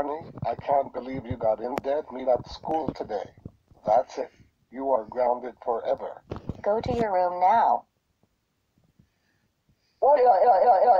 Johnny, I can't believe you got in debt meet at school today. That's it. You are grounded forever. Go to your room now. Oh yeah, yeah, yeah, yeah.